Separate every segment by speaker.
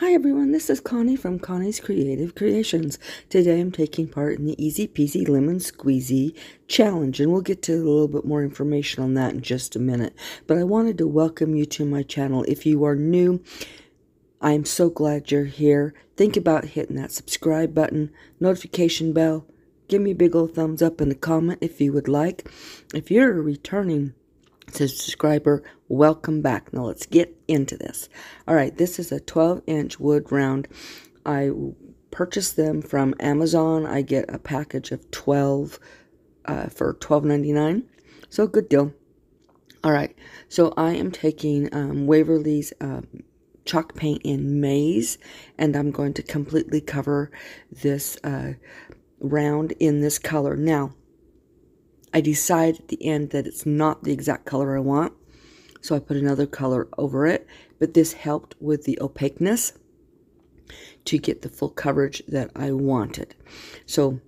Speaker 1: Hi everyone, this is Connie from Connie's Creative Creations. Today I'm taking part in the Easy Peasy Lemon Squeezy Challenge, and we'll get to a little bit more information on that in just a minute. But I wanted to welcome you to my channel. If you are new, I'm so glad you're here. Think about hitting that subscribe button, notification bell. Give me a big old thumbs up and a comment if you would like. If you're a returning subscriber, welcome back. Now let's get into this. All right, this is a 12 inch wood round. I purchased them from Amazon. I get a package of 12 uh, for $12.99. So good deal. All right, so I am taking um, Waverly's uh, chalk paint in maize, and I'm going to completely cover this uh, round in this color. Now, I decide at the end that it's not the exact color I want. So I put another color over it. But this helped with the opaqueness to get the full coverage that I wanted. So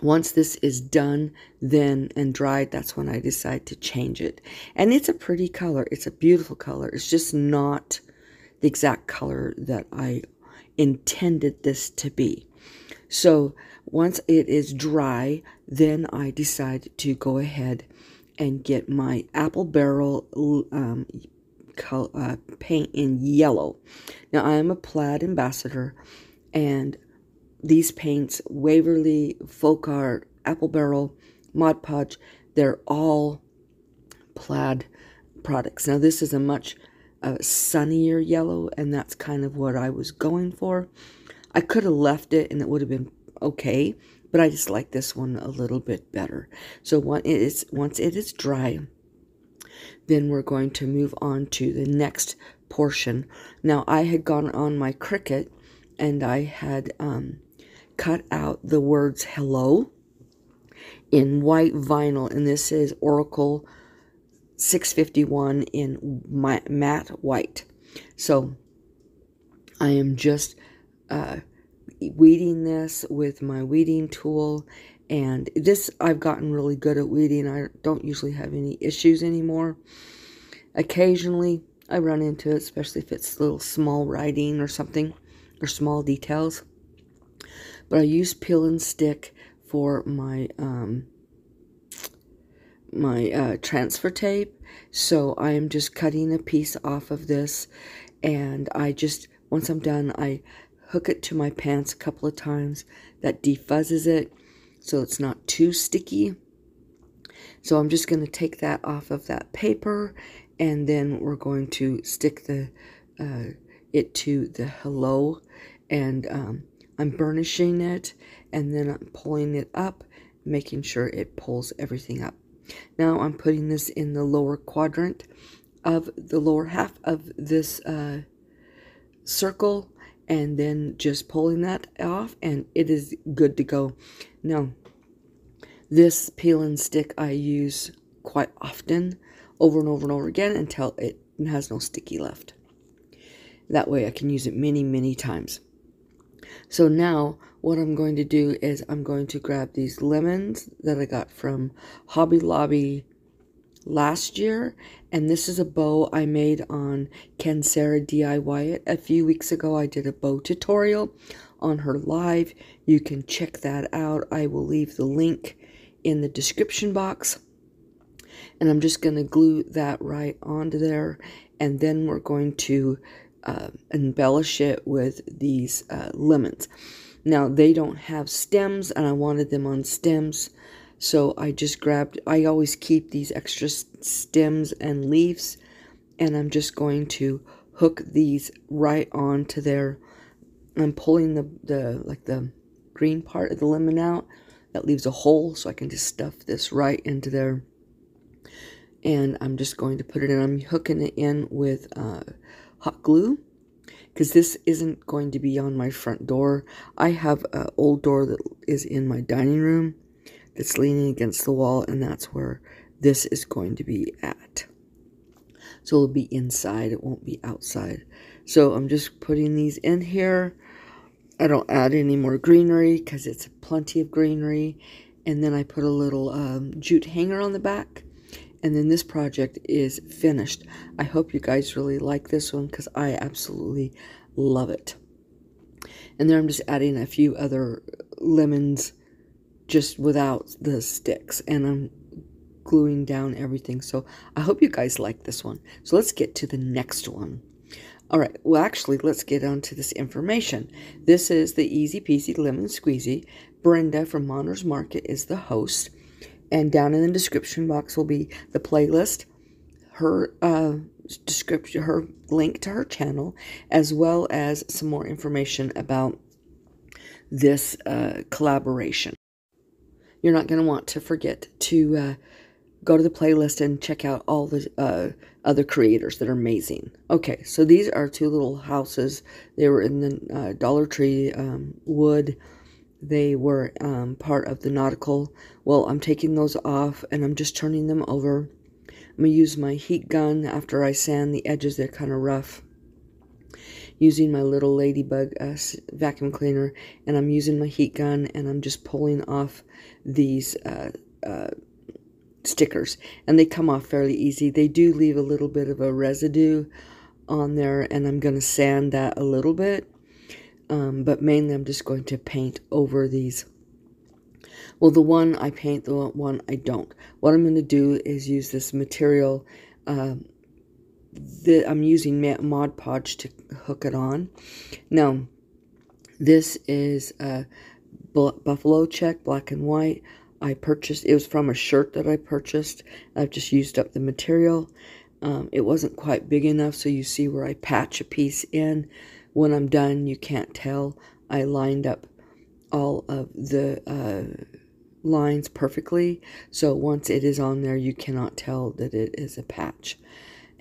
Speaker 1: once this is done then and dried, that's when I decide to change it. And it's a pretty color. It's a beautiful color. It's just not the exact color that I intended this to be. So once it is dry, then I decide to go ahead and get my apple barrel um, uh, paint in yellow. Now I am a plaid ambassador and these paints, Waverly, Folk Art, Apple Barrel, Mod Podge, they're all plaid products. Now this is a much uh, sunnier yellow and that's kind of what I was going for. I could have left it and it would have been okay, but I just like this one a little bit better. So once it is, once it is dry, then we're going to move on to the next portion. Now I had gone on my Cricut and I had um, cut out the words hello in white vinyl and this is Oracal 651 in matte white. So I am just uh, weeding this with my weeding tool and this I've gotten really good at weeding. I don't usually have any issues anymore. Occasionally I run into it, especially if it's little small writing or something or small details. But I use peel and stick for my um, my uh, transfer tape. So I am just cutting a piece off of this and I just, once I'm done, I hook it to my pants a couple of times. That defuzzes it so it's not too sticky. So I'm just going to take that off of that paper and then we're going to stick the uh, it to the hello and um, I'm burnishing it and then I'm pulling it up making sure it pulls everything up. Now I'm putting this in the lower quadrant of the lower half of this uh, circle and then just pulling that off and it is good to go. Now, this peel and stick I use quite often over and over and over again until it has no sticky left. That way I can use it many, many times. So now what I'm going to do is I'm going to grab these lemons that I got from Hobby Lobby last year and this is a bow I made on Ken Sarah DIY it. A few weeks ago I did a bow tutorial on her live. You can check that out. I will leave the link in the description box. And I'm just going to glue that right onto there and then we're going to uh, embellish it with these uh, lemons. Now they don't have stems and I wanted them on stems so I just grabbed, I always keep these extra stems and leaves and I'm just going to hook these right onto there. I'm pulling the, the like the green part of the lemon out. That leaves a hole so I can just stuff this right into there. And I'm just going to put it in. I'm hooking it in with uh, hot glue because this isn't going to be on my front door. I have an old door that is in my dining room it's leaning against the wall, and that's where this is going to be at. So it'll be inside, it won't be outside. So I'm just putting these in here. I don't add any more greenery because it's plenty of greenery. And then I put a little um, jute hanger on the back. and then this project is finished. I hope you guys really like this one because I absolutely love it. And then I'm just adding a few other lemons just without the sticks and I'm gluing down everything. So I hope you guys like this one. So let's get to the next one. All right, well, actually, let's get on to this information. This is the Easy Peasy Lemon Squeezy. Brenda from Monners Market is the host. And down in the description box will be the playlist, her uh, description, her link to her channel, as well as some more information about this uh, collaboration. You're not going to want to forget to uh, go to the playlist and check out all the uh, other creators that are amazing. Okay, so these are two little houses. They were in the uh, Dollar Tree um, wood. They were um, part of the nautical. Well, I'm taking those off and I'm just turning them over. I'm going to use my heat gun after I sand the edges. They're kind of rough. Using my little ladybug uh, vacuum cleaner and I'm using my heat gun and I'm just pulling off these uh, uh, stickers and they come off fairly easy. They do leave a little bit of a residue on there and I'm going to sand that a little bit. Um, but mainly I'm just going to paint over these well, the one I paint, the one I don't. What I'm going to do is use this material. Uh, that I'm using Mod Podge to hook it on. Now, this is a Buffalo check, black and white. I purchased, it was from a shirt that I purchased. I've just used up the material. Um, it wasn't quite big enough, so you see where I patch a piece in. When I'm done, you can't tell. I lined up all of the uh, lines perfectly. So once it is on there, you cannot tell that it is a patch.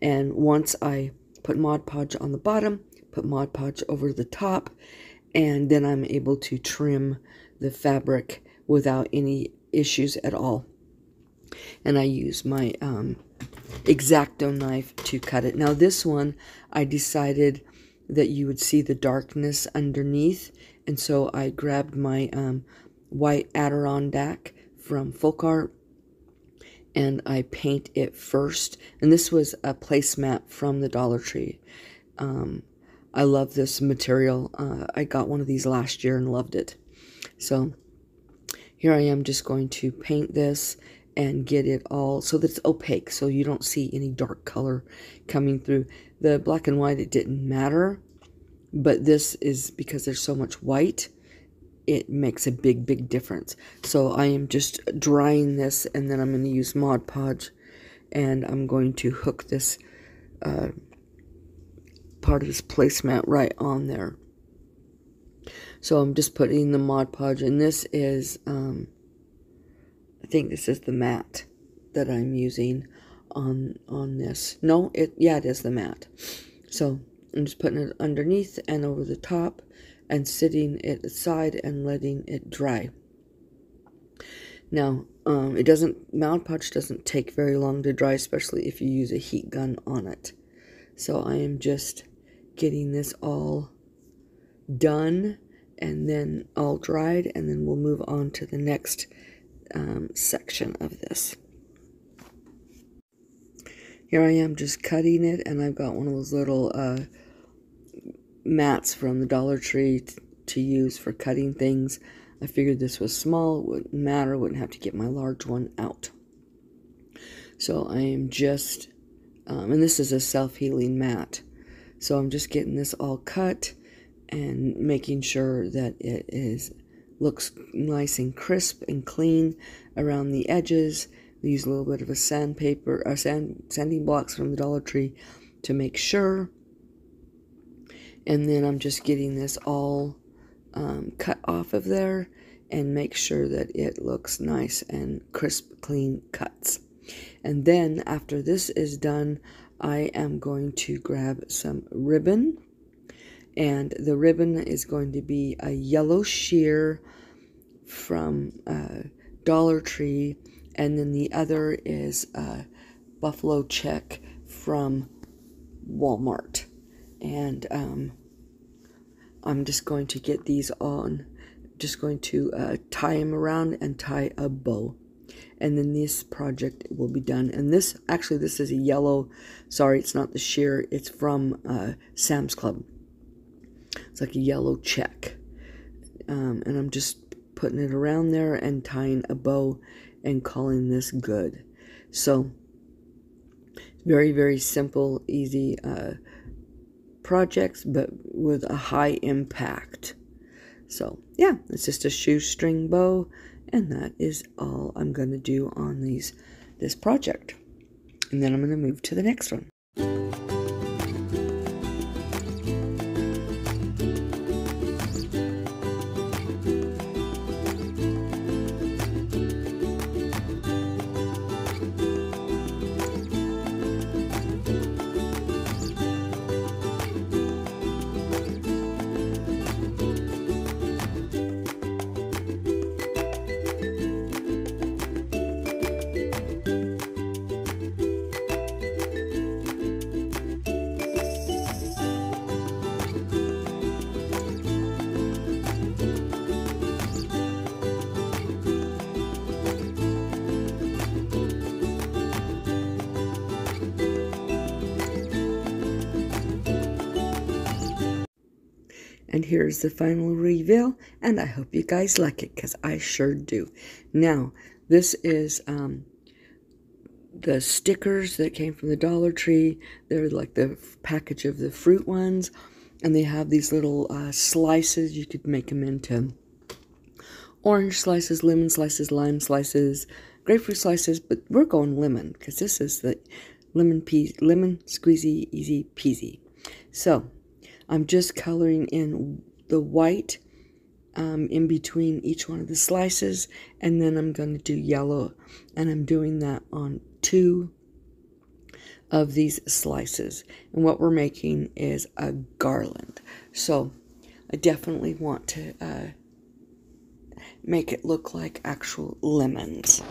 Speaker 1: And once I put Mod Podge on the bottom, put Mod Podge over the top, and then I'm able to trim the fabric without any issues at all. And I use my um, X-Acto knife to cut it. Now this one, I decided that you would see the darkness underneath. And so I grabbed my um, white Adirondack from Folk Art and I paint it first. And this was a placemat from the Dollar Tree. Um, I love this material. Uh, I got one of these last year and loved it. So here I am just going to paint this and get it all so that it's opaque so you don't see any dark color coming through. The black and white, it didn't matter, but this is because there's so much white it makes a big, big difference. So I am just drying this and then I'm going to use Mod Podge and I'm going to hook this uh, part of this placemat right on there. So I'm just putting the Mod Podge and this is, um, I think this is the mat that I'm using on on this. No, it yeah, it is the mat. So I'm just putting it underneath and over the top and sitting it aside and letting it dry. Now, um, it doesn't, Mod Podge doesn't take very long to dry, especially if you use a heat gun on it. So I am just getting this all done and then all dried, and then we'll move on to the next um, section of this. Here I am just cutting it, and I've got one of those little uh, mats from the Dollar Tree to use for cutting things. I figured this was small, wouldn't matter, wouldn't have to get my large one out. So I am just, um, and this is a self-healing mat. So I'm just getting this all cut and making sure that it is looks nice and crisp and clean around the edges. We use a little bit of a sandpaper, a sand, sanding blocks from the Dollar Tree to make sure and then I'm just getting this all um, cut off of there and make sure that it looks nice and crisp clean cuts. And then after this is done I am going to grab some ribbon. And the ribbon is going to be a yellow sheer from uh, Dollar Tree. And then the other is a buffalo check from Walmart and um, I'm just going to get these on just going to uh, tie them around and tie a bow and then this project will be done. And this, actually, this is a yellow, sorry, it's not the sheer, it's from uh, Sam's Club. It's like a yellow check. Um, and I'm just putting it around there and tying a bow and calling this good. So, very, very simple, easy uh, projects, but with a high impact. So, yeah, it's just a shoestring bow, and that is all I'm going to do on these this project. And then I'm going to move to the next one. And here's the final reveal, and I hope you guys like it, because I sure do. Now, this is um, the stickers that came from the Dollar Tree. They're like the package of the fruit ones, and they have these little uh, slices. You could make them into orange slices, lemon slices, lime slices, grapefruit slices, but we're going lemon, because this is the lemon, pea, lemon squeezy, easy peasy. So, I'm just coloring in the white um, in between each one of the slices and then I'm going to do yellow. And I'm doing that on two of these slices. And what we're making is a garland. So I definitely want to uh, make it look like actual lemons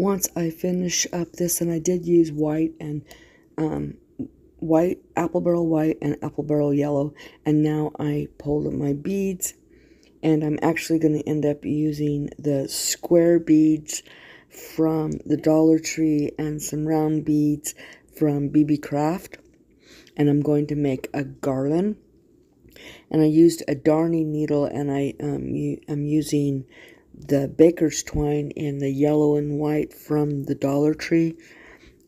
Speaker 1: once I finish up this, and I did use white and um, white, apple barrel white and apple barrel yellow, and now I pulled up my beads, and I'm actually going to end up using the square beads from the Dollar Tree and some round beads from Beebeecraft, and I'm going to make a garland. And I used a darning needle, and I um, am using the baker's twine in the yellow and white from the Dollar Tree.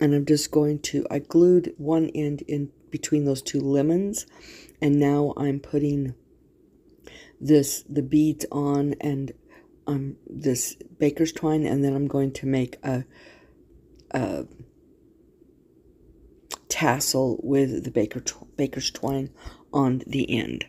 Speaker 1: And I'm just going to, I glued one end in between those two lemons. And now I'm putting this, the beads on and um, this baker's twine. And then I'm going to make a, a tassel with the baker, baker's twine on the end.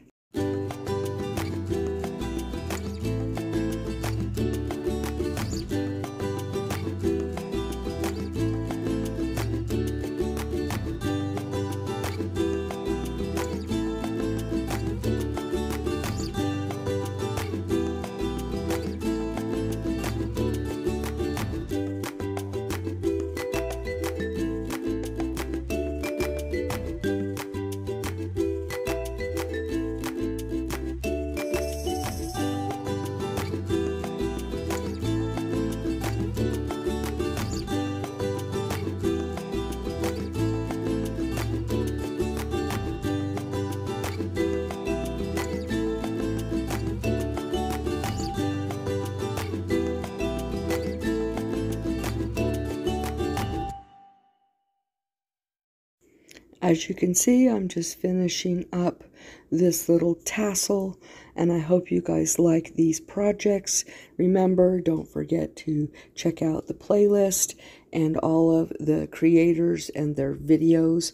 Speaker 1: As you can see, I'm just finishing up this little tassel and I hope you guys like these projects. Remember, don't forget to check out the playlist and all of the creators and their videos.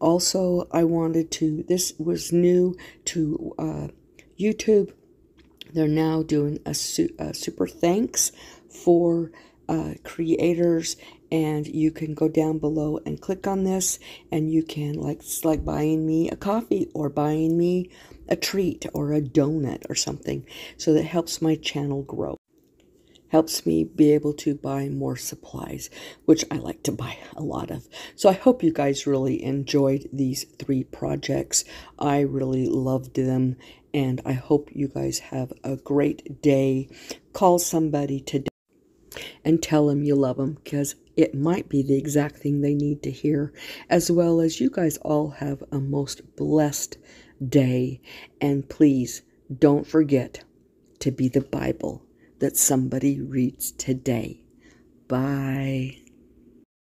Speaker 1: Also, I wanted to, this was new to uh, YouTube. They're now doing a, su a super thanks for uh, creators and you can go down below and click on this and you can like it's like buying me a coffee or buying me a treat or a donut or something. So that helps my channel grow. Helps me be able to buy more supplies which i like to buy a lot of. So i hope you guys really enjoyed these three projects. I really loved them and i hope you guys have a great day. Call somebody today and tell them you love them because it might be the exact thing they need to hear, as well as you guys all have a most blessed day. And please don't forget to be the Bible that somebody reads today. Bye.